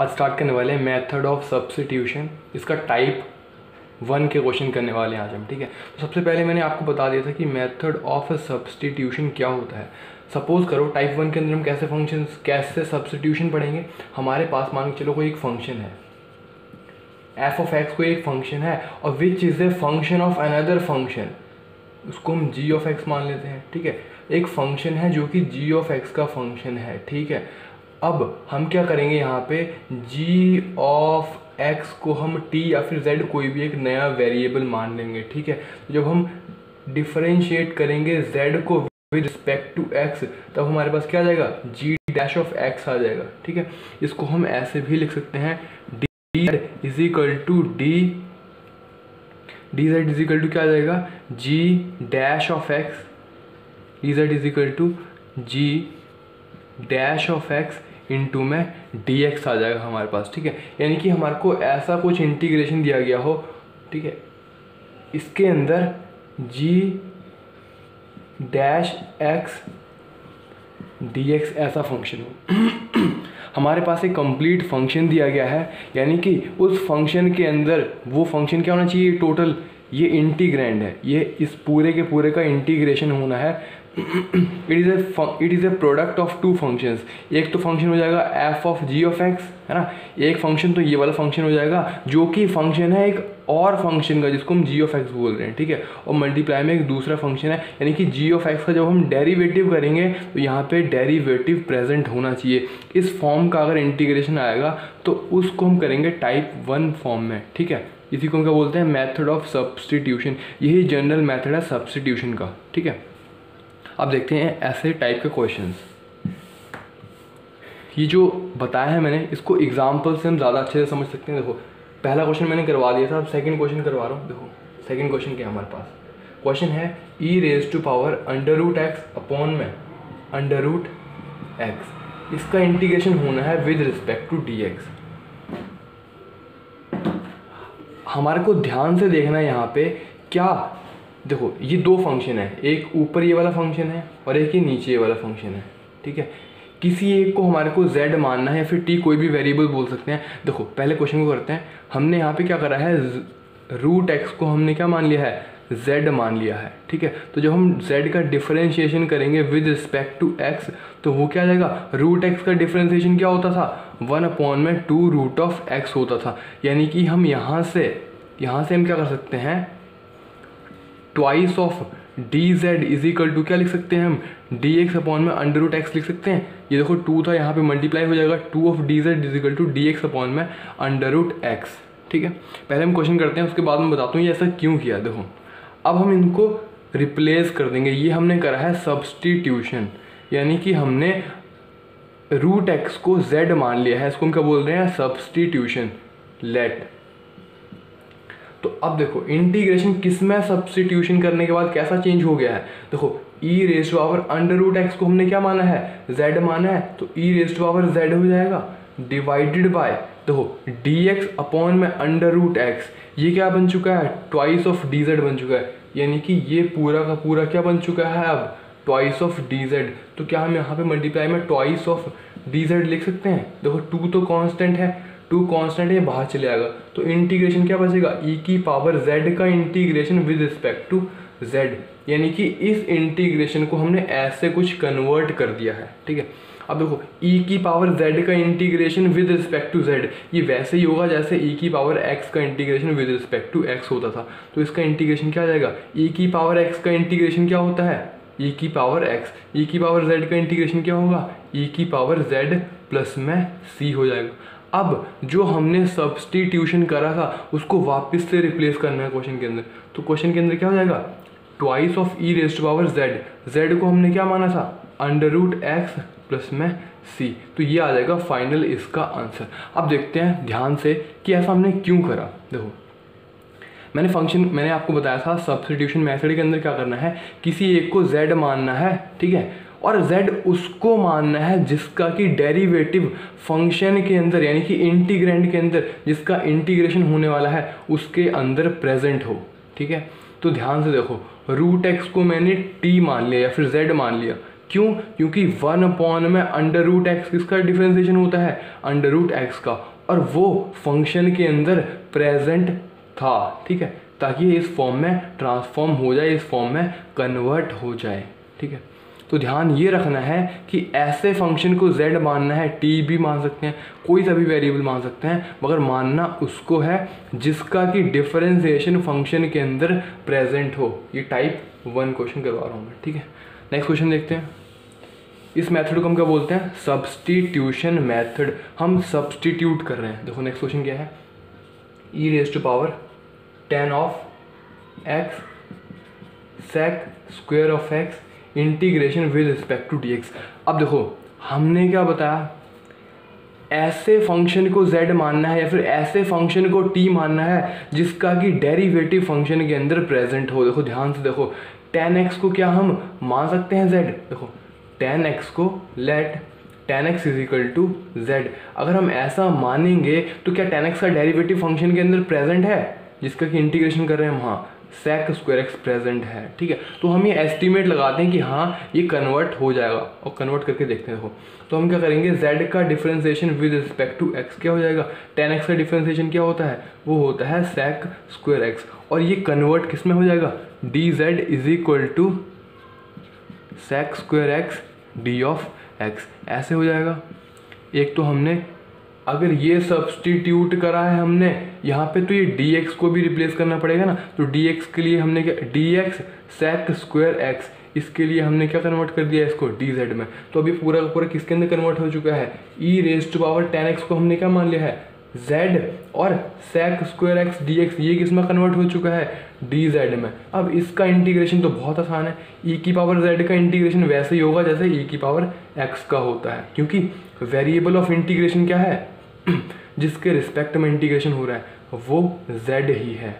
आज स्टार्ट करने वाले हैं मेथड ऑफ़ सब्सटीट्यूशन इसका टाइप वन के क्वेश्चन करने वाले हैं आज हम, ठीक है? तो सबसे पहले मैंने आपको बता दिया था कि मेथड ऑफ़ सब्सटीट्यूशन क्या होता है। सपोज़ करो टाइप वन के अंदर हम कैसे फ़ंक्शन कैसे सब्सटीट्यूशन पढ़ेंगे? हमारे पास मान के चलो कोई एक फ़ंक्शन है। एफ़ ऑफ़ एक्स कोई एक फ़ंक्शन है, और which is a function of another function उसको हम जी ऑफ़ एक्स मान लेते हैं, ठीक है? एक फ़ंक्शन है जो कि जी ऑफ़ एक्स का फ़ंक्शन है, ठीक है? अब हम क्या करेंगे यहाँ पे? जी ऑफ़ एक्स को हम टी या फिर जेड कोई भी एक नया वेरिएबल मान लेंगे, ठीक है? जब हम डिफरेंशिएट करेंगे जेड को विद रिस्पेक्ट टू एक्स तब हमारे पास क्या आ जाएगा? जी डैश ऑफ़ एक्स आ जाएगा, ठीक है? इसको हम ऐसे भी लिख सकते हैं D is equal to D D Z is equal to क्या आ जाएगा? G dash of X D Z is equal to G dash of X into में डी एक्स आ जाएगा हमारे पास, ठीक है? यानी कि हमारे को ऐसा कुछ इंटीग्रेशन दिया गया हो, ठीक है? इसके अंदर G dash X D X ऐसा फ़ंक्शन हो। हमारे पास एक कंप्लीट फ़ंक्शन दिया गया है, यानी कि उस फ़ंक्शन के अंदर वो फ़ंक्शन क्या होना चाहिए? टोटल ये इंटीग्रैंड है। ये इस पूरे के पूरे का इंटीग्रेशन होना है। It is a it is a product of two functions एक तो फ़ंक्शन हो जाएगा F of G of X है ना? एक फ़ंक्शन तो ये वाला फ़ंक्शन हो जाएगा, जो कि फ़ंक्शन है एक और फ़ंक्शन का, जिसको हम जी ऑफ़ एक्स बोल रहे हैं, ठीक है? और मल्टीप्लाई में एक दूसरा फ़ंक्शन है, यानी कि जी ऑफ़ एक्स का जब हम डेरिवेटिव करेंगे तो यहाँ पे डेरिवेटिव प्रेजेंट होना चाहिए। इस फॉर्म का अगर इंटीग्रेशन आएगा तो उसको हम करेंगे टाइप वन फॉर्म में, ठीक है? इसी को हम क्या बोलते हैं? मेथड ऑफ़ सब्सटीट्यूशन यही जनरल मेथड है सब्सटीट्यूशन का, ठीक है? अब देखते हैं ऐसे टाइप के क्वेश्चंस ये जो बताया है मैंने, इसको एग्ज़ाम्पल से हम ज़्यादा अच्छे से समझ सकते हैं। देखो, पहला क्वेश्चन मैंने करवा दिया था, अब सेकंड क्वेश्चन करवा रहा हूँ। देखो सेकंड क्वेश्चन क्या है हमारे पास? क्वेश्चन है E raise to power under root X upon में अंडर रूट एक्स इसका इंटीग्रेशन होना है with respect to D X हमारे को ध्यान से देखना है यहाँ पे, क्या देखो, ये दो फ़ंक्शन है। एक ऊपर ये वाला फ़ंक्शन है और एक ये नीचे ये वाला फ़ंक्शन है, ठीक है? किसी एक को हमारे को z मानना है फिर t कोई भी वेरिएबल बोल सकते हैं। देखो, पहले क्वेश्चन को करते हैं। हमने यहाँ पे क्या करा है? रूट एक्स को हमने क्या मान लिया है? z मान लिया है, ठीक है? तो जब हम z का डिफरेंशिएशन करेंगे विद रिस्पेक्ट टू x तो वो क्या जाएगा? रूट एक्स का डिफरेंशिएशन क्या होता था? वन अपॉन में टू रूट ऑफ़ एक्स होता था। यानी कि हम यहाँ से यहाँ से हम क्या कर सकते हैं? Twice of d z is equal to क्या लिख सकते हैं हम? डी एक्स अपॉन में अंडर रूट एक्स लिख सकते हैं। ये देखो टू था, यहाँ पे मल्टीप्लाई हो जाएगा। Two of d z is equal to d x upon में अंडर रूट एक्स ठीक है? पहले हम क्वेश्चन करते हैं, उसके बाद मैं बताता हूँ ये ऐसा क्यों किया, देखो। अब हम इनको रिप्लेस कर देंगे। ये हमने करा है सब्सटीट्यूशन यानी कि हमने रूट एक्स को जेड मान लिया है। इसको हम क्या बोल रहे हैं? सब्सटीट्यूशन लेट तो अब देखो इंटीग्रेशन किसमें सब्सटीट्यूशन करने के बाद कैसा चेंज हो गया है? देखो e raise to power under root x को हमने क्या माना है? जेड माना है तो e raise to power z हो जाएगा। डिवाइडेड बाय देखो डी एक्स अपॉन में अंडर रूट एक्स ये क्या बन चुका है? ट्वाइस ऑफ़ डी जेड बन चुका है। यानी कि ये पूरा का पूरा क्या बन चुका है अब? ट्वाइस ऑफ़ डी जेड तो क्या हम यहाँ पे मल्टीप्लाई में ट्वाइस ऑफ़ डी जेड लिख सकते हैं? देखो टू तो कांस्टेंट है। टू कांस्टेंट है बाहर चले आएगा। तो इंटीग्रेशन क्या बचेगा? ई की पावर जेड का integration with respect to z यानी कि इस इंटीग्रेशन को हमने ऐसे कुछ कन्वर्ट कर दिया है, ठीक है? अब देखो e की पावर z का integration with respect to z. ये वैसे ही होगा जैसे e की पावर x का integration with respect to x होता था। तो इसका इंटीग्रेशन क्या आ जाएगा? E की पावर x का इंटीग्रेशन क्या होता है? E की पावर x. E की पावर z का इंटीग्रेशन क्या होगा? E की पावर z प्लस में c हो जाएगा। अब जो हमने सब्सटीट्यूशन करा था, उसको वापस से रिप्लेस करना है क्वेश्चन के अंदर। तो क्वेश्चन के अंदर क्या हो जाएगा? Twice of e raised power z z को हमने क्या माना था? अंडर रूट एक्स प्लस में सी तो ये आ जाएगा फाइनल इसका आंसर अब देखते हैं ध्यान से कि ऐसा हमने क्यों करा। देखो, मैंने फ़ंक्शन मैंने आपको बताया था सब्सटीट्यूशन मेथड के अंदर क्या करना है? किसी एक को z मानना है, ठीक है? और z उसको मानना है जिसका कि डेरिवेटिव फ़ंक्शन के अंदर, यानी कि इंटीग्रेंड के अंदर, जिसका इंटीग्रेशन होने वाला है, उसके अंदर प्रेजेंट हो। ठीक है? तो ध्यान से देखो रूट एक्स को मैंने t मान लिया या फिर z मान लिया। क्यों? क्योंकि वन अपॉन में अंडर रूट एक्स किसका डिफ्रेंसिएशन होता है? अंडर रूट एक्स का। और वो फ़ंक्शन के अंदर प्रेजेंट था। ठीक है? ताकि इस फॉर्म में ट्रांसफॉर्म हो जाए, इस फॉर्म में कन्वर्ट हो जाए। ठीक है? तो ध्यान ये रखना है कि ऐसे फ़ंक्शन को z मानना है, t भी मान सकते हैं, कोई सा भी वेरिएबल मान सकते हैं, मगर मानना उसको है जिसका कि डिफरेंशिएशन फ़ंक्शन के अंदर प्रेजेंट हो। ये टाइप वन क्वेश्चन करवा रहा हूँ मैं, ठीक है? नेक्स्ट क्वेश्चन देखते हैं। इस मेथड को हम क्या बोलते हैं? सब्सटीट्यूशन मेथड हम सब्सटीट्यूट कर रहे हैं। देखो नेक्स्ट क्वेश्चन क्या है? E raise to power tan of x sec square of x integration with respect to d अब देखो, हमने क्या बताया? ऐसे फ़ंक्शन को z मानना है या फिर ऐसे फ़ंक्शन को t मानना है जिसका कि डेरिवेटिव फ़ंक्शन के अंदर प्रेजेंट हो। देखो, ध्यान से देखो टेन एक्स को क्या हम मान सकते हैं z? देखो टेन एक्स को let tan x is equal to z अगर हम ऐसा मानेंगे तो क्या टेन एक्स का डेरिवेटिव फ़ंक्शन के अंदर प्रेजेंट है? जिसका कि इंटीग्रेशन कर रहे हैं हम हाँ। सेक स्क्वायर एक्स प्रेजेंट है, ठीक है? तो हम ये एस्टिमेट लगाते हैं कि हाँ ये कन्वर्ट हो जाएगा। और कन्वर्ट करके देखते हैं, देखो। तो हम क्या करेंगे? z का differentiation with respect to x क्या हो जाएगा? टेन एक्स का डिफ्रेंसिएशन क्या होता है? वो होता है सेक स्क्वायर एक्स और ये कन्वर्ट किसमें हो जाएगा? D z is equal to sec square x d of x ऐसे हो जाएगा। एक तो हमने अगर ये सब्सटीट्यूट करा है हमने, यहाँ पे तो ये डी को भी रिप्लेस करना पड़ेगा ना। तो डी के लिए हमने क्या d x sec square x इसके लिए हमने क्या कन्वर्ट कर दिया इसको डी जेड में। तो अभी पूरा का पूरा किसके अंदर कन्वर्ट हो चुका है? E raise to power tan x को हमने क्या मान लिया है? z और sec square x d x ये किसमें कन्वर्ट हो चुका है? डी जेड में। अब इसका इंटीग्रेशन तो बहुत आसान है। e की पावर z का इंटीग्रेशन वैसे ही होगा जैसे e की पावर x का होता है। क्योंकि वेरिएबल ऑफ़ इंटीग्रेशन क्या है? जिसके रिस्पेक्ट में इंटीग्रेशन हो रहा है, वो z ही है।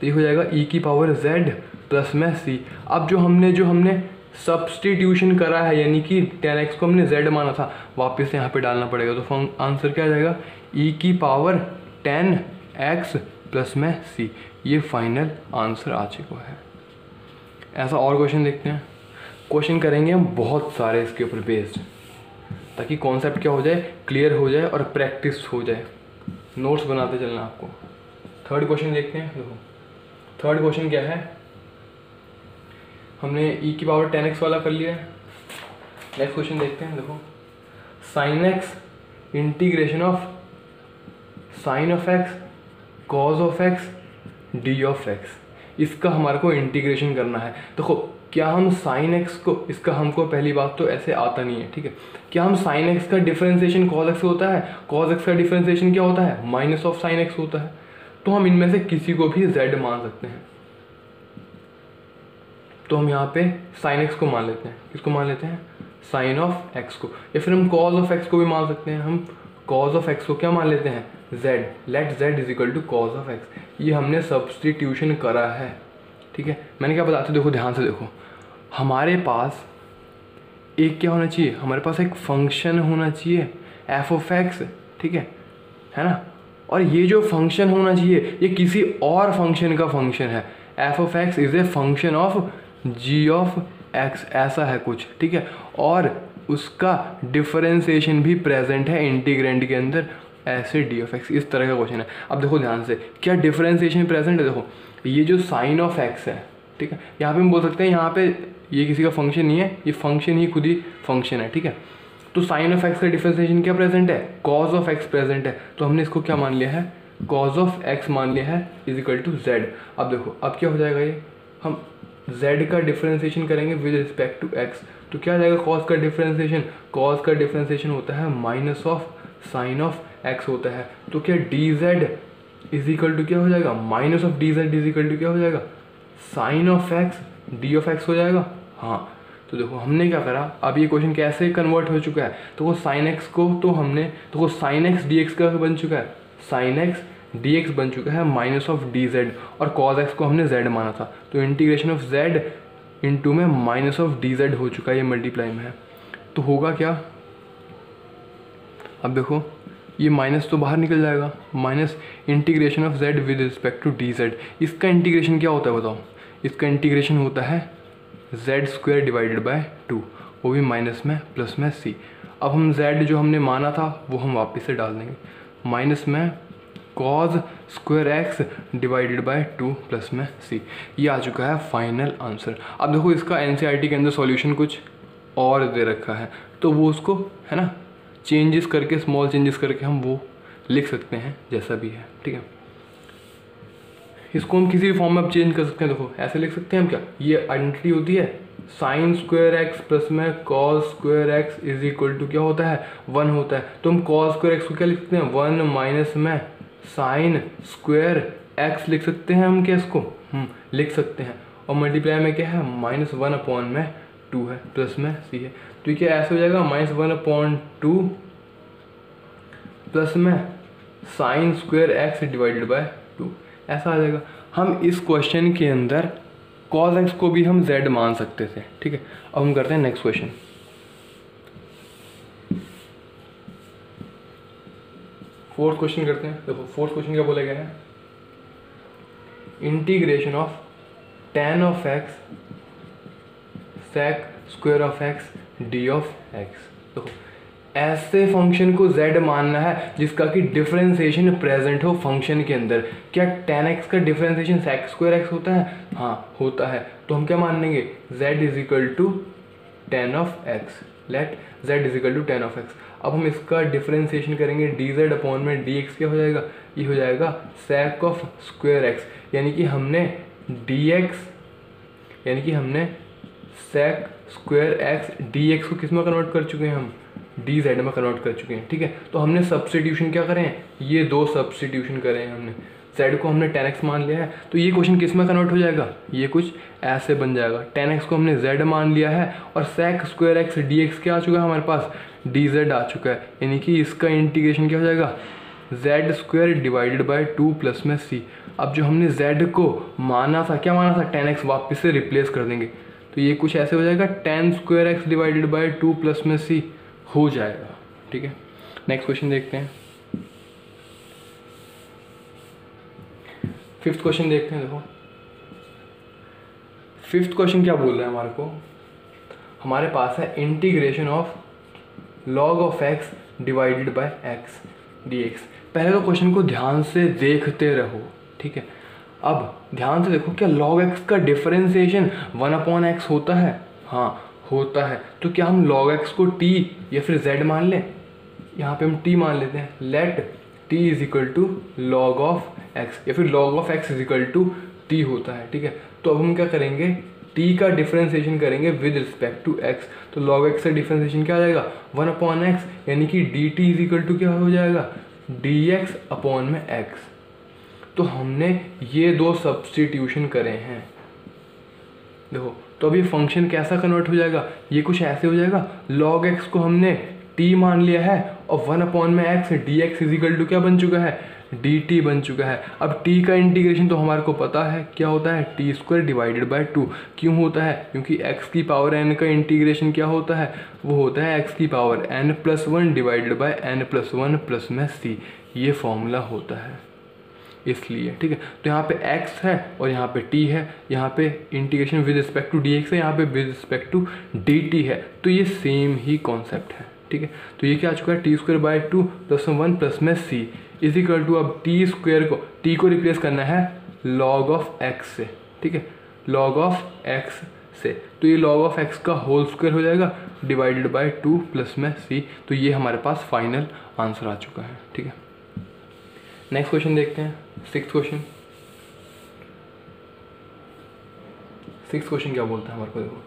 तो ये हो जाएगा e की पावर z प्लस में c अब जो हमने जो हमने सब्सटीट्यूशन करा है, यानी कि टेन एक्स को हमने z माना था, वापस यहाँ पे डालना पड़ेगा। तो आंसर क्या आ जाएगा? E की पावर टेन एक्स प्लस में c ये फाइनल आंसर आ चुका है। ऐसा और क्वेश्चन देखते हैं। क्वेश्चन करेंगे हम, बहुत सारे इसके ऊपर बेस्ड ताकि कॉन्सेप्ट क्या हो जाए क्लियर हो जाए और प्रैक्टिस हो जाए। नोट्स बनाते चलना आपको। थर्ड क्वेश्चन देखते हैं, देखो। थर्ड क्वेश्चन क्या है? हमने ई e की पावर टेन एक्स वाला कर लिया है। नेक्स्ट क्वेश्चन देखते हैं, देखो। Sine x integration of sine of x cos of x d of x इसका हमारे को इंटीग्रेशन करना है। देखो क्या हम साइन एक्स को, इसका हमको पहली बात तो ऐसे आता नहीं है, ठीक है? क्या हम साइन एक्स का डिफ्रेंसिएशन कॉज एक्स होता है? कॉज एक्स का डिफ्रेंसिएशन क्या होता है? माइनस ऑफ़ साइन एक्स होता है। तो हम इनमें से किसी को भी जेड मान सकते हैं। तो हम यहाँ पे साइन एक्स को मान लेते हैं। किसको मान लेते हैं? साइन ऑफ़ एक्स को। या फिर हम कॉज ऑफ़ एक्स को भी मान सकते हैं। हम कॉज ऑफ़ एक्स को क्या मान लेते हैं? Z let z is equal to cos of x ये हमने सब्सटीट्यूशन करा है। ठीक है? मैंने क्या बताते देखो, ध्यान से देखो। हमारे पास एक क्या होना चाहिए? हमारे पास एक फ़ंक्शन होना चाहिए एफ़ ऑफ़ एक्स ठीक है? है ना? और ये जो फ़ंक्शन होना चाहिए, ये किसी और फ़ंक्शन का फ़ंक्शन है। F of x is a function of g of x ऐसा है कुछ, ठीक है? और उसका डिफरेंशिएशन भी प्रेजेंट है इंटीग्रेंट के अंदर, ऐसे डी ऑफ़ एक्स इस तरह का क्वेश्चन है। अब देखो ध्यान से, क्या डिफरेंशिएशन प्रेजेंट है? देखो, ये जो साइन ऑफ़ एक्स है, ठीक है? यहाँ पे हम बोल सकते हैं, यहाँ पे ये किसी का फ़ंक्शन नहीं है, ये फ़ंक्शन ही खुद ही फ़ंक्शन है, ठीक है? तो साइन ऑफ़ एक्स का डिफ्रेंसिएशन क्या प्रेजेंट है? कॉज ऑफ़ एक्स प्रेजेंट है। तो हमने इसको क्या मान लिया है? कॉज ऑफ़ एक्स मान लिया है इज़ इक्वल टू जेड अब देखो, अब क्या हो जाएगा ये? हम जेड का डिफ्रेंसिएशन करेंगे विद रिस्पेक्ट टू एक्स तो क्या जाएगा कॉज का डिफ्रेंसिएशन कॉज का डिफ्रेंसिएशन होता है minus of sine of x होता है। तो क्या d z is equal to क्या हो जाएगा? Minus of d z is equal to क्या हो जाएगा? Sine of x, d of x हो जाएगा। हाँ तो देखो हमने क्या करा? अब ये क्वेश्चन कैसे कन्वर्ट हो चुका है? तो वो साइन एक्स को तो हमने तो वो साइन एक्स डी एक्स का बन चुका है। साइन एक्स डी एक्स बन चुका है माइनस ऑफ़ डी जेड, और कॉज एक्स को हमने जेड माना था। तो इंटीग्रेशन ऑफ़ जेड इंटू में माइनस ऑफ़ डी जेड हो चुका है, ये मल्टीप्लाई में है। तो होगा क्या? अब देखो, ये माइनस तो बाहर निकल जाएगा। Minus integration of z with respect to d z. इसका इंटीग्रेशन क्या होता है बताओ? इसका इंटीग्रेशन होता है z square divided by two वो भी माइनस में प्लस में सी अब हम जेड जो हमने माना था, वो हम वापस से डाल देंगे। माइनस में cos square x divided by two plus में सी ये आ चुका है फाइनल आंसर अब देखो, इसका एन के अंदर सॉल्यूशन कुछ और दे रखा है। तो वो उसको, है ना चेंजेस करके स्मॉल चेंजेस करके हम वो लिख सकते हैं, जैसा भी है, ठीक है? इसको हम किसी भी फॉर्म में अब चेंज कर सकते हैं। देखो, ऐसे लिख सकते हैं हम क्या? ये आइडेंटिटी होती है। साइन स्क्वायर एक्स प्लस में cos square x is equal to क्या होता है? वन होता है। तो हम कॉस स्क्वायर एक्स को क्या लिख सकते हैं? वन माइनस में साइन स्क्वायर एक्स लिख सकते हैं हम क्या इसको? हम लिख सकते हैं। और मल्टीप्लाई में क्या है? माइनस वन अपॉन में टू है प्लस में सी है। तो क्या, ऐसे हो जाएगा? Minus one upon two plus में sine square x divided by two ऐसा आ जाएगा। हम इस क्वेश्चन के अंदर कॉज एक्स को भी हम जेड मान सकते थे, ठीक है? अब हम करते हैं नेक्स्ट क्वेश्चन फोर्थ क्वेश्चन करते हैं। देखो फोर्थ क्वेश्चन क्या बोला गया है? Integration of tan of x sec square of x d of x देखो ऐसे फ़ंक्शन को z मानना है, जिसका कि डिफरेंशिएशन प्रेजेंट हो फ़ंक्शन के अंदर। क्या टेन एक्स का डिफरेंशिएशन सेक्स स्क्वायर एक्स होता है? हाँ होता है। तो हम क्या मान लेंगे? Z is equal to tan of x let z is equal to tan of x अब हम इसका डिफरेंशिएशन करेंगे। डी जेड अपॉन में डी एक्स क्या हो जाएगा? ये हो जाएगा सेक ऑफ़ स्क्वायर एक्स यानी कि हमने डी एक्स यानी कि हमने sec square x d x को किसमें कन्वर्ट कर चुके हैं हम? डी जेड में कन्वर्ट कर चुके हैं, ठीक है? तो हमने सब्सटीट्यूशन क्या करें ये दो सब्सटीट्यूशन करें हैं हमने। जेड को हमने टेन एक्स मान लिया है तो ये क्वेश्चन किसमें कन्वर्ट हो जाएगा? ये कुछ ऐसे बन जाएगा। टेन एक्स को हमने जेड मान लिया है और sec square x d x क्या आ चुका है हमारे पास? डी जेड आ चुका है। यानी कि इसका इंटीग्रेशन क्या हो जाएगा? Z square divided by two plus में सी अब जो हमने जेड को माना था, क्या माना था? टेन एक्स वापस से रिप्लेस कर देंगे। तो ये कुछ ऐसे हो जाएगा। Tan square x divided by two plus में सी हो जाएगा। ठीक है? नेक्स्ट क्वेश्चन देखते हैं। फिफ्थ क्वेश्चन देखते हैं, देखो। फिफ्थ क्वेश्चन क्या बोल रहा है हमारे को? हमारे पास है integration of log of x divided by x d x पहले तो क्वेश्चन को ध्यान से देखते रहो, ठीक है? अब ध्यान से देखो, क्या लॉग एक्स का डिफरेंशिएशन वन अपॉन एक्स होता है? हाँ होता है। तो क्या हम लॉग एक्स को टी या फिर जेड मान लें? यहाँ पे हम टी मान लेते हैं। Let t is equal to log of x या फिर log of x is equal to t होता है, ठीक है? तो अब हम क्या करेंगे? टी का डिफ्रेंसिएशन करेंगे विद रिस्पेक्ट टू एक्स तो लॉग एक्स का डिफ्रेंसिएशन क्या आ जाएगा? वन अपॉन एक्स यानी कि d t is equal to क्या हो जाएगा? डी एक्स अपॉन में एक्स तो हमने ये दो सब्सटीट्यूशन करे हैं। देखो तो अब ये फ़ंक्शन कैसा कन्वर्ट हो जाएगा? ये कुछ ऐसे हो जाएगा। लॉग एक्स को हमने टी मान लिया है और वन अपॉन में x d x is equal to क्या बन चुका है? डी टी बन चुका है। अब टी का इंटीग्रेशन तो हमारे को पता है। क्या होता है? T square divided by two क्यों होता है? क्योंकि एक्स की पावर एन का इंटीग्रेशन क्या होता है? वो होता है एक्स की power n plus one divided by n plus one plus में सी ये फॉर्मूला होता है। इसलिए, ठीक है? तो यहाँ पे x है और यहाँ पे t है। यहाँ पे integration with respect to d x है, यहाँ पे with respect to d t है। तो ये सेम ही कॉन्सेप्ट है, ठीक है? तो ये क्या आ चुका है? T square by two plus one plus में सी इज़ इक्वल टू अब टी स्क्वायर को टी को रिप्लेस करना है लॉग ऑफ़ एक्स से, ठीक है? लॉग ऑफ़ एक्स से। तो ये लॉग ऑफ़ एक्स का होल स्क्वायर हो जाएगा डिवाइडेड बाई टू प्लस में सी तो ये हमारे पास फाइनल आंसर आ चुका है, ठीक है? नेक्स्ट क्वेश्चन देखते हैं। सिक्स क्वेश्चन सिक्स क्वेश्चन क्या बोलता है हमारे को देखो।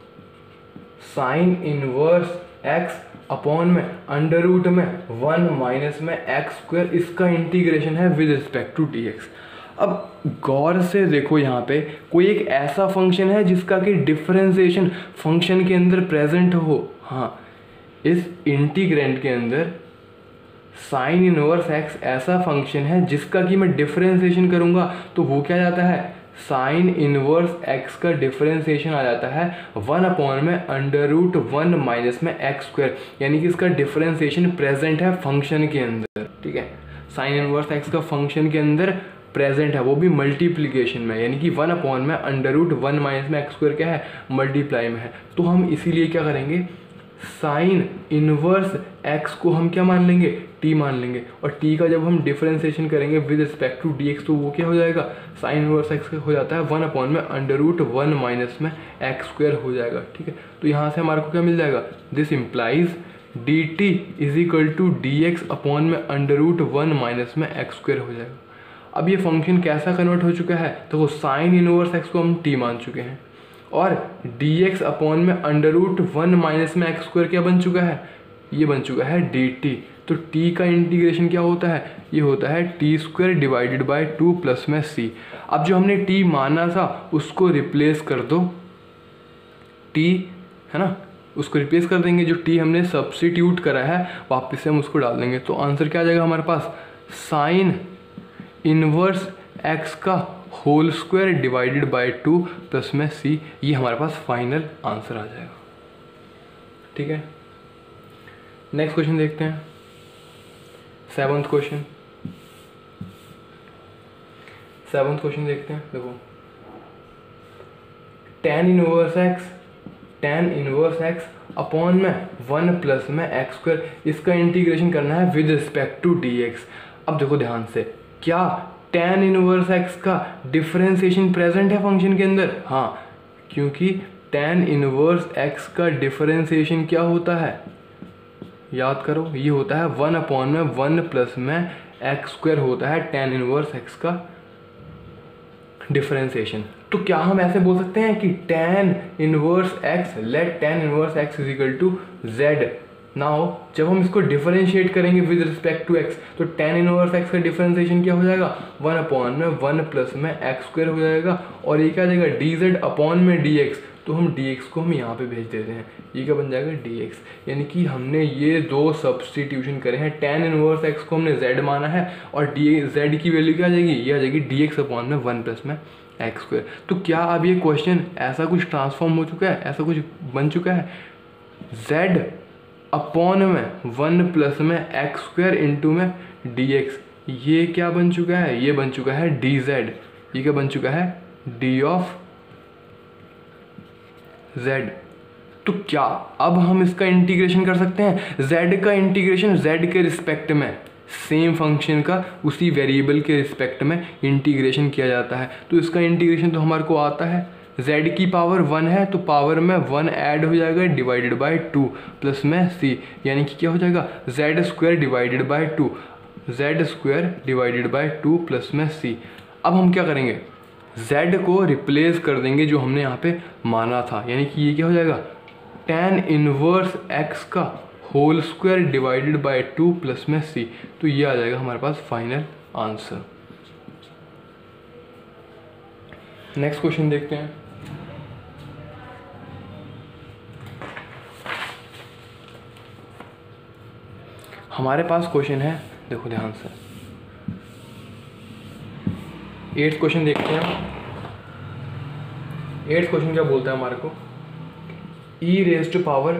साइन इनवर्स एक्स अपॉन में अंडर रूट में वन माइनस में एक्स स्क्वायर इसका इंटीग्रेशन है with respect to t x अब गौर से देखो यहाँ पे, कोई एक ऐसा फ़ंक्शन है जिसका कि डिफरेंशिएशन फ़ंक्शन के अंदर प्रेजेंट हो। हाँ इस इंटीग्रेंट के अंदर साइन इनवर्स एक्स ऐसा फ़ंक्शन है जिसका कि मैं डिफरेंशिएशन करूँगा तो वो क्या जाता है? साइन इनवर्स एक्स का डिफरेंशिएशन आ जाता है वन अपॉन में अंडर रूट वन माइनस में एक्स स्क्वायर यानी कि इसका डिफरेंशिएशन प्रेजेंट है फ़ंक्शन के अंदर, ठीक है? साइन इनवर्स एक्स का फ़ंक्शन के अंदर प्रेजेंट है, वो भी मल्टीप्लीकेशन में, यानी कि वन अपॉन में अंडर रूट वन माइनस में एक्स स्क्वायर क्या है? मल्टीप्लाई में है। तो हम इसीलिए क्या करेंगे? साइन इनवर्स एक्स को हम क्या मान लेंगे? टी मान लेंगे। और टी का जब हम डिफ्रेंसिएशन करेंगे with respect to d x तो वो क्या हो जाएगा? साइन इनवर्स एक्स हो जाता है वन अपॉन में अंडर रूट वन माइनस में एक्स स्क्वायर हो जाएगा। ठीक है? तो यहाँ से हमारे को क्या मिल जाएगा? This implies d t is equal to d x upon में अंडर रूट वन माइनस में एक्स स्क्वायर हो जाएगा। अब ये फ़ंक्शन कैसा कन्वर्ट हो चुका है? तो वो साइन इनवर्स एक्स को हम टी मान चुके हैं। और डी एक्स अपॉन में अंडर रूट वन माइनस में एक्स स्क्वायर क्या बन चुका है? ये बन चुका है डी टी तो टी का इंटीग्रेशन क्या होता है? ये होता है t square divided by two plus में सी अब जो हमने टी माना था, उसको रिप्लेस कर दो। टी है ना? उसको रिप्लेस कर देंगे। जो टी हमने सब्सिट्यूट करा है, वापस से हम उसको डाल देंगे। तो आंसर क्या आ जाएगा हमारे पास? साइन इनवर्स एक्स का whole square divided by two plus में सी ये हमारे पास फाइनल आंसर आ जाएगा। ठीक है? नेक्स्ट क्वेश्चन देखते हैं। सेवन्थ क्वेश्चन सेवन्थ क्वेश्चन देखते हैं। देखो। Tan inverse x tan inverse x upon में वन प्लस में एक्स स्क्वायर इसका इंटीग्रेशन करना है with respect to d x अब देखो ध्यान से, क्या टेन इनवर्स एक्स का डिफरेंशिएशन प्रेजेंट है फ़ंक्शन के अंदर? हाँ क्योंकि टेन इनवर्स एक्स का डिफरेंशिएशन क्या होता है? याद करो, ये होता है वन अपॉन में वन प्लस में एक्स स्क्वायर होता है टेन इनवर्स एक्स का डिफरेंशिएशन तो क्या हम ऐसे बोल सकते हैं कि ten inverse x let ten inverse x is equal to z now जब हम इसको डिफरेंशिएट करेंगे विद रिस्पेक्ट टू एक्स तो टेन इनवर्स एक्स का डिफरेंशिएशन क्या हो जाएगा? वन अपॉन में वन प्लस में एक्स स्क्वायर हो जाएगा। और ये क्या आ जाएगा? डी जेड अपॉन में डी एक्स तो हम डी एक्स को हम यहाँ पे भेज देते हैं। ये क्या बन जाएगा? डी एक्स यानी कि हमने ये दो सब्सटीट्यूशन करे हैं। टेन इनवर्स एक्स को हमने जेड माना है और डी जेड की वैल्यू क्या आ जाएगी? ये आ जाएगी डी एक्स अपॉन में वन प्लस में एक्स स्क्वायर तो क्या अब ये क्वेश्चन ऐसा कुछ ट्रांसफॉर्म हो चुका है? ऐसा कुछ बन चुका है? जेड अपॉन में, वन प्लस में, एक्स स्क्वायर इंटू में डी एक्स ये क्या बन चुका है? ये बन चुका है डी जेड ये क्या बन चुका है? D of z. तो क्या अब हम इसका इंटीग्रेशन कर सकते हैं? जेड का इंटीग्रेशन जेड के रिस्पेक्ट में, सेम फ़ंक्शन का उसी वेरिएबल के रिस्पेक्ट में इंटीग्रेशन किया जाता है। तो इसका इंटीग्रेशन तो हमारे को आता है। Z की पावर वन है तो पावर में वन ऐड हो जाएगा डिवाइडेड बाय टू प्लस में c, यानी कि क्या हो जाएगा? Z square divided by two z square divided by two plus में c. अब हम क्या करेंगे? Z को रिप्लेस कर देंगे जो हमने यहाँ पे माना था, यानी कि ये क्या हो जाएगा? टेन इनवर्स x का whole square divided by two plus में c. तो ये आ जाएगा हमारे पास फाइनल आंसर नेक्स्ट क्वेश्चन देखते हैं। हमारे पास क्वेश्चन है, देखो ध्यान से। एट्थ क्वेश्चन देखते हैं। एट्थ क्वेश्चन क्या बोलता है हमारे को? E raise to power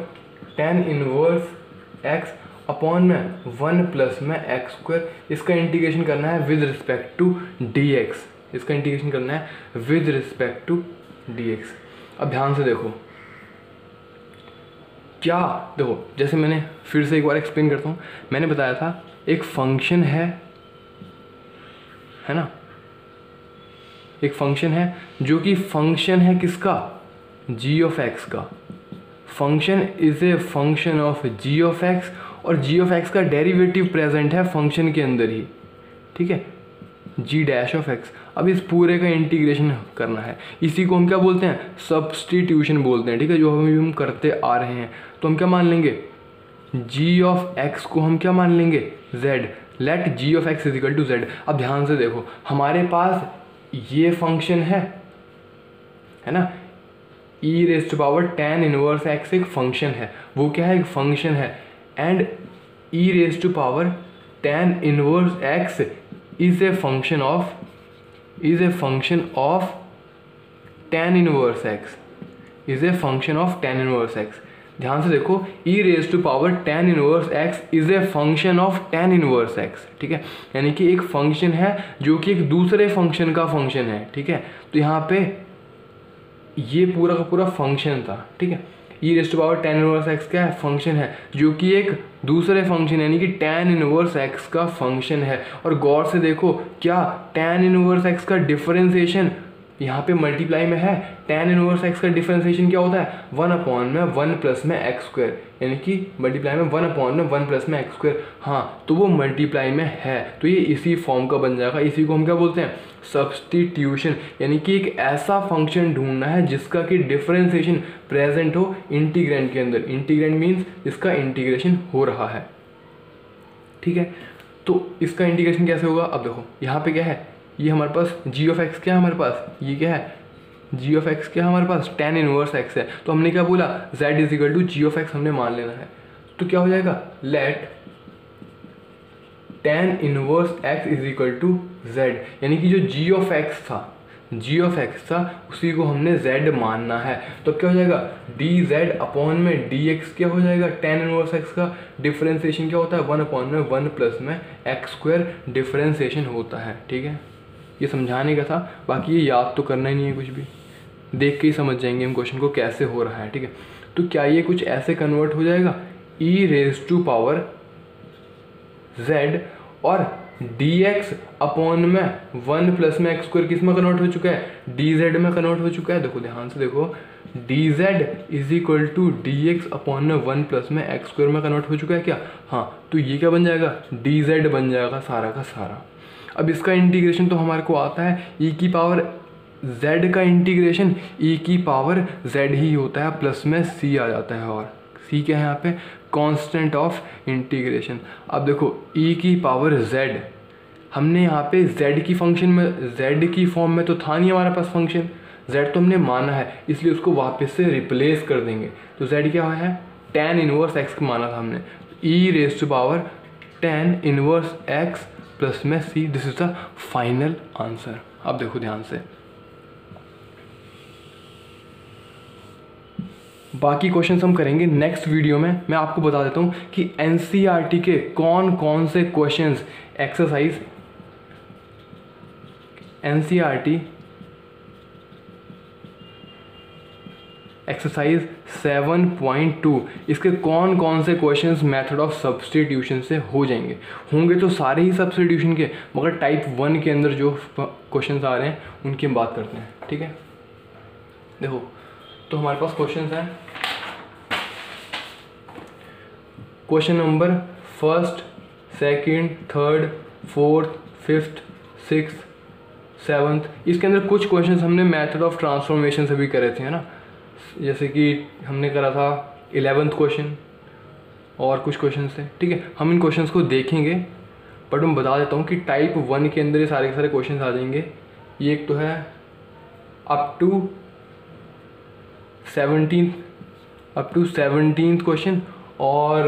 ten inverse x upon में वन प्लस में एक्स स्क्वायर इसका इंटीग्रेशन करना है with respect to d x इसका इंटीग्रेशन करना है with respect to d x अब ध्यान से देखो। क्या? देखो, जैसे मैंने फिर से एक बार एक्सप्लेन करता हूँ। मैंने बताया था, एक फ़ंक्शन है है ना? एक फ़ंक्शन है जो कि फ़ंक्शन है किसका? जी ऑफ़ एक्स का। Function is a function of g of x और जी ऑफ़ एक्स का डेरिवेटिव प्रेजेंट है फ़ंक्शन के अंदर ही। ठीक है? जी डैश ऑफ़ एक्स अब इस पूरे का इंटीग्रेशन करना है। इसी को हम क्या बोलते हैं? सब्सटीट्यूशन बोलते हैं, ठीक है? जो हम हम करते आ रहे हैं। तो हम क्या मान लेंगे? जी ऑफ़ एक्स को हम क्या मान लेंगे? Z let g of x is equal to z अब ध्यान से देखो, हमारे पास ये फ़ंक्शन है है ना? E raise to power ten inverse x एक फ़ंक्शन है। वो क्या है? एक फ़ंक्शन है। And e raise to power ten inverse x is a function of is a function of ten inverse x is a function of ten inverse x ध्यान से देखो e raise to power ten inverse x is a function of ten inverse x ठीक है? यानी कि एक function है जो कि एक दूसरे फ़ंक्शन का फ़ंक्शन है, ठीक है? तो यहाँ पे ये पूरा का पूरा फ़ंक्शन था, ठीक है? E raised power ten inverse x का फ़ंक्शन है, जो कि एक दूसरे फ़ंक्शन यानी कि टेन इनवर्स एक्स का फ़ंक्शन है। और गौर से देखो, क्या टेन इनवर्स एक्स का डिफरेंशिएशन यहाँ पे मल्टीप्लाई में है टेन इनवर्स एक्स का डिफरेंशिएशन क्या होता है? वन अपॉन में वन प्लस में एक्स स्क्वायर यानी कि मल्टीप्लाई में वन अपॉन में वन प्लस में एक्स स्क्वायर हाँ तो वो मल्टीप्लाई में है. तो ये इसी फॉर्म का बन जाएगा. इसी को हम क्या बोलते हैं? सब्सटीट्यूशन यानी कि एक ऐसा फ़ंक्शन ढूंढना है जिसका कि डिफरेंशिएशन प्रेजेंट हो इंटीग्रेंट के अंदर. इंटीग्रेंट मीन्स इसका इंटीग्रेशन हो रहा है. ठीक है? तो इसका इंटीग्रेशन कैसे होगा? अब देखो, यहाँ पे क्या है? ये हमारे पास जी ऑफ़ एक्स क्या है हमारे पास? ये क्या है? जी ऑफ़ एक्स क्या हमारे पास? टेन इनवर्स एक्स है। तो हमने क्या बोला? Z is equal to g of x हमने मान लेना है। तो क्या हो जाएगा? Let ten inverse x is equal to z यानी कि जो जी ऑफ़ एक्स था जी ऑफ़ एक्स था, उसी को हमने जेड मानना है। तो क्या हो जाएगा? डी जेड अपॉन में डी एक्स क्या हो जाएगा? टेन इनवर्स एक्स का डिफ्रेंसिएशन क्या होता है? वन अपॉन में वन प्लस में एक्स स्क्वायर डिफ्रेंसिएशन होता है। ठीक है? ये समझाने का था। बाकी ये याद तो करना ही नहीं है कुछ भी। देख के ही समझ जाएँगे हम क्वेश्चन को कैसे हो रहा है, ठीक है? तो क्या ये कुछ ऐसे कन्वर्ट हो जाएगा? E raise to power z और डी एक्स अपॉन में वन प्लस में एक्स स्क्वायर किसमें कन्वर्ट हो चुका है? डी जेड में कन्वर्ट हो चुका है। देखो, ध्यान से देखो। D z is equal to d x upon में वन प्लस में एक्स स्क्वायर में कन्वर्ट हो चुका है क्या? हाँ तो ये क्या बन जाएगा? डी जेड बन जाएगा सारा का सारा। अब इसका इंटीग्रेशन तो हमारे को आता है ई की पावर z का इंटीग्रेशन e की पावर z ही होता है प्लस में c आ जाता है और c क्या है यहाँ पे? कांस्टेंट ऑफ़ इंटीग्रेशन अब देखो e की पावर z, हमने यहाँ पे z की फ़ंक्शन में, z की फॉर्म में तो था नहीं हमारे पास फ़ंक्शन z तो हमने माना है, इसलिए उसको वापस से रिप्लेस कर देंगे. तो z क्या है? टेन इनवर्स x माना था हमने. e raise to power ten inverse x plus में c this is the final answer अब देखो ध्यान से। बाकी क्वेश्चन हम करेंगे नेक्स्ट वीडियो में। मैं आपको बता देता हूँ कि एन e के कौन कौन से क्वेश्चंस एक्सरसाइज एन एक्सरसाइज 7.2 इसके कौन कौन से क्वेश्चंस मेथड ऑफ़ सब्सटीट्यूशन से हो जाएँगे? होंगे तो सारे ही सब्सटीट्यूशन के, मगर टाइप वन के अंदर जो क्वेश्चंस आ रहे हैं, उनकी हम बात करते हैं, ठीक है? देखो तो हमारे पास क्वेश्चंस हैं। Question number first second third fourth fifth six seventh इसके अंदर कुछ क्वेश्चंस हमने मेथड ऑफ़ ट्रांसफॉर्मेशन से भी करे थे, है ना? जैसे कि हमने करा था इलेवेंथ क्वेश्चन और कुछ क्वेश्चन थे। ठीक है, हम इन क्वेश्चन को देखेंगे बट मैं बता देता हूँ कि टाइप वन के अंदर ये सारे के सारे क्वेश्चन आ जाएँगे। ये एक तो है up to seventeen up to seventeen question और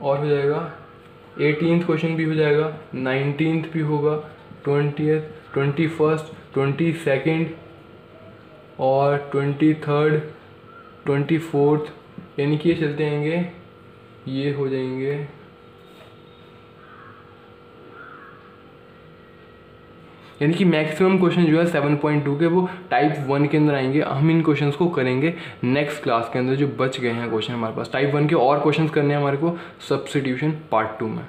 और हो जाएगा। एटीनथ क्वेश्चन भी हो जाएगा नाइनटीन भी होगा twenty twenty first twenty second और ट्वेंटी थर्ड, ट्वेंटी फोर्थ, यानी कि ये चलते आएँगे, ये हो जाएँगे। यानी कि मैक्सिमम क्वेश्चन जो है सेवन पॉइंट टू के, वो टाइप वन के अंदर आएँगे, हम इन क्वेश्चंस को करेंगे नेक्स्ट क्लास के अंदर, जो बच गए हैं क्वेश्चन हमारे पास। टाइप वन के और क्वेश्चंस करने हैं हमारे को सब्सिट्यूशन पार्ट टू में।